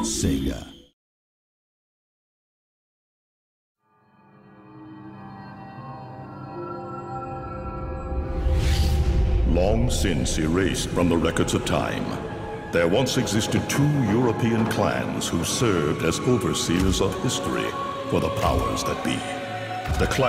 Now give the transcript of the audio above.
Sega. Long since erased from the records of time, there once existed two European clans who served as overseers of history for the powers that be. The clan